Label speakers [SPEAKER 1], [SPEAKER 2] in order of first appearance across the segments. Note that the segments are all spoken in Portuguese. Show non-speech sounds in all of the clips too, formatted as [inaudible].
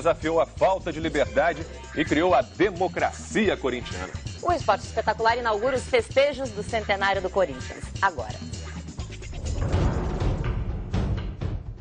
[SPEAKER 1] desafiou a falta de liberdade e criou a democracia corintiana.
[SPEAKER 2] O Esporte Espetacular inaugura os festejos do centenário do Corinthians. Agora.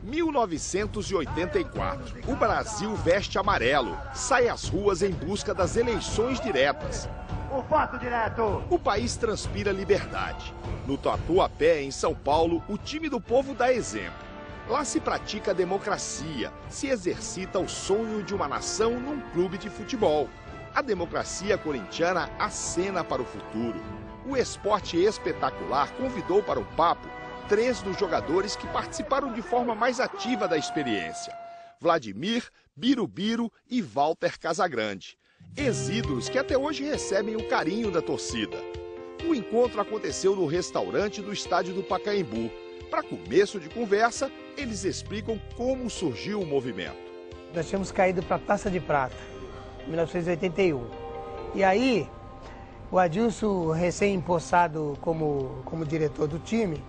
[SPEAKER 3] 1984. O Brasil veste amarelo, sai às ruas em busca das eleições diretas.
[SPEAKER 4] O voto direto.
[SPEAKER 3] O país transpira liberdade. No Tatuapé, em São Paulo, o time do povo dá exemplo. Lá se pratica a democracia, se exercita o sonho de uma nação num clube de futebol. A democracia corintiana acena para o futuro. O esporte espetacular convidou para um papo três dos jogadores que participaram de forma mais ativa da experiência: Vladimir, Birubiru e Walter Casagrande. Ex-ídolos que até hoje recebem o carinho da torcida. O encontro aconteceu no restaurante do estádio do Pacaembu. Para começo de conversa, eles explicam como surgiu o movimento.
[SPEAKER 5] Nós tínhamos caído para a Taça de Prata, em 1981. E aí, o Adilson, recém-empossado como, como diretor do time,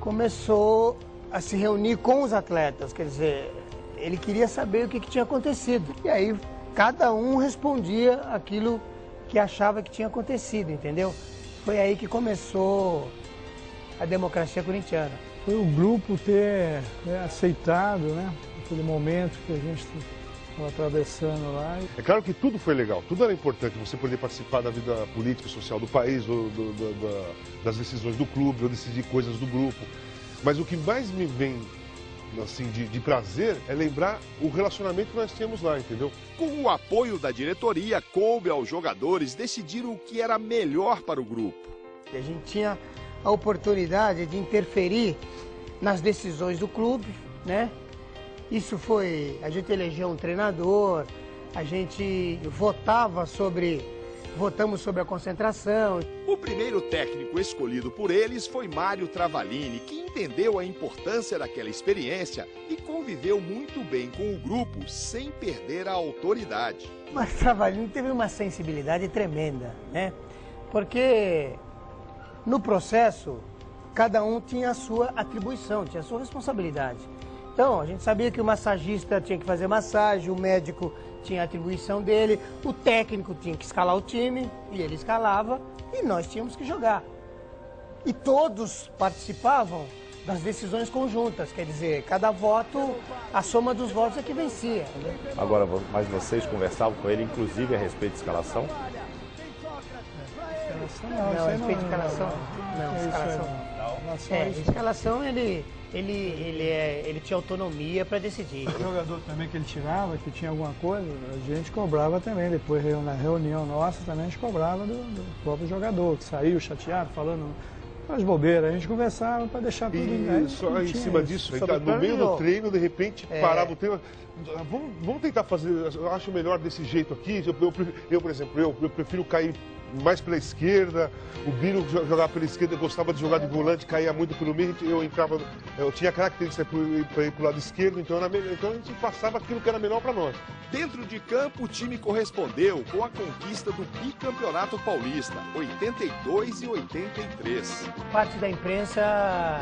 [SPEAKER 5] começou a se reunir com os atletas, quer dizer, ele queria saber o que, que tinha acontecido. E aí, cada um respondia aquilo que achava que tinha acontecido, entendeu? Foi aí que começou a democracia corintiana.
[SPEAKER 6] Foi o grupo ter né, aceitado né, aquele momento que a gente estava atravessando lá.
[SPEAKER 7] É claro que tudo foi legal, tudo era importante, você poder participar da vida política e social do país, do, do, do, das decisões do clube, ou decidir coisas do grupo. Mas o que mais me vem assim, de, de, prazer é lembrar o relacionamento que nós tínhamos lá, entendeu?
[SPEAKER 3] Com o apoio da diretoria, coube aos jogadores decidir o que era melhor para o grupo.
[SPEAKER 5] A gente tinha a oportunidade de interferir nas decisões do clube, né? Isso foi, a gente elegeu um treinador, a gente votava sobre, votamos sobre a concentração.
[SPEAKER 3] O primeiro técnico escolhido por eles foi Mário Travalini, que entendeu a importância daquela experiência e conviveu muito bem com o grupo sem perder a autoridade.
[SPEAKER 5] Mas Travalini teve uma sensibilidade tremenda, né? Porque no processo, cada um tinha a sua atribuição, tinha a sua responsabilidade. Então, a gente sabia que o massagista tinha que fazer massagem, o médico tinha a atribuição dele, o técnico tinha que escalar o time, e ele escalava, e nós tínhamos que jogar. E todos participavam das decisões conjuntas, quer dizer, cada voto, a soma dos votos é que vencia. Né?
[SPEAKER 8] Agora, mas vocês conversavam com ele, inclusive, a respeito de escalação?
[SPEAKER 5] Escalação não. Não, respeito de escalação. Não, não escalação. Não. É, escalação ele, ele, ele, é, ele tinha autonomia para decidir.
[SPEAKER 6] O jogador também que ele tirava, que tinha alguma coisa, a gente cobrava também. Depois na reunião nossa também a gente cobrava do, do próprio jogador, que saiu chateado, falando as bobeiras, a gente conversava para deixar tudo
[SPEAKER 7] e só em cima isso. disso, tá no meio do treino, de repente, é. parava o treino. Vamos, vamos tentar fazer, eu acho melhor desse jeito aqui. Eu, eu, eu por exemplo, eu, eu prefiro cair mais pela esquerda, o Biro jogava pela esquerda, eu gostava de jogar de volante, caía muito pelo meio, eu entrava, eu tinha característica para ir para o lado esquerdo, então, era, então a gente passava aquilo que era melhor para nós.
[SPEAKER 3] Dentro de campo, o time correspondeu com a conquista do bicampeonato paulista, 82 e 83.
[SPEAKER 5] Parte da imprensa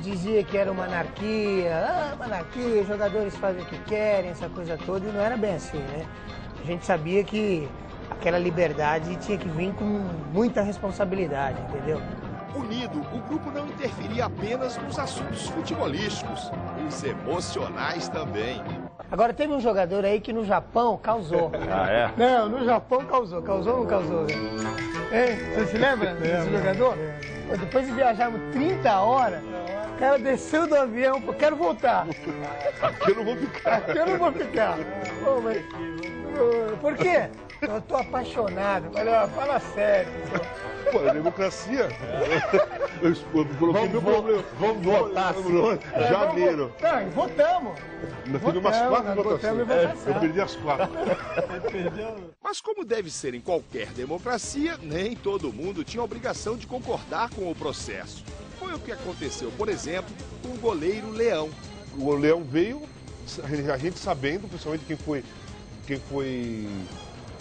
[SPEAKER 5] dizia que era uma anarquia, ah, uma anarquia, os jogadores fazem o que querem, essa coisa toda, e não era bem assim, né? A gente sabia que aquela liberdade tinha que vir com muita responsabilidade, entendeu?
[SPEAKER 3] Unido, o grupo não interferia apenas nos assuntos futebolísticos, os emocionais também.
[SPEAKER 5] Agora teve um jogador aí que no Japão causou. [laughs]
[SPEAKER 8] Ah, é?
[SPEAKER 5] Não, no Japão causou. Causou ou não causou? Hein? Você se lembra desse jogador? Depois de viajarmos 30 horas, o cara desceu do avião, quero voltar. [laughs]
[SPEAKER 7] Aqui eu não vou ficar.
[SPEAKER 5] Aqui eu não vou ficar. [laughs] Pô, mas... Por quê? Eu tô apaixonado. Falei, ó, fala sério.
[SPEAKER 7] Pô, é democracia. [laughs] Eu, eu coloquei vamos, meu problema.
[SPEAKER 8] Vamos votar.
[SPEAKER 7] É, janeiro.
[SPEAKER 5] Tá, votamos.
[SPEAKER 7] Ainda teve umas quatro votações. É, eu perdi as quatro.
[SPEAKER 3] Mas como deve ser em qualquer democracia, nem todo mundo tinha obrigação de concordar com o processo. Foi o que aconteceu, por exemplo, com o goleiro Leão.
[SPEAKER 7] O Leão veio, a gente sabendo, principalmente quem foi, quem foi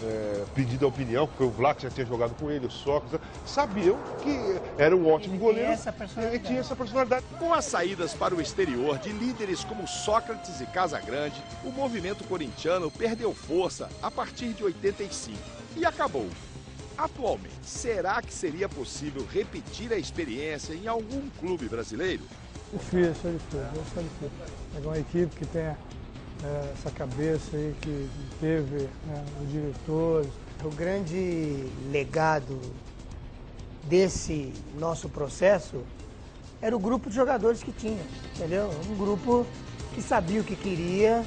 [SPEAKER 7] é, pedido a opinião, porque o Vlad já tinha jogado com ele, o Sócrates, sabiam que era um ótimo
[SPEAKER 5] ele
[SPEAKER 7] goleiro.
[SPEAKER 5] Tinha essa personalidade.
[SPEAKER 7] Ele tinha essa personalidade.
[SPEAKER 3] Com as saídas para o exterior de líderes como Sócrates e Casagrande, o movimento corintiano perdeu força a partir de 85 e acabou. Atualmente, será que seria possível repetir a experiência em algum clube brasileiro?
[SPEAKER 6] Difícil, é difícil, é difícil. Pegar uma equipe que tenha é, essa cabeça aí, que teve né, os diretores.
[SPEAKER 5] O grande legado desse nosso processo era o grupo de jogadores que tinha, entendeu? Um grupo que sabia o que queria,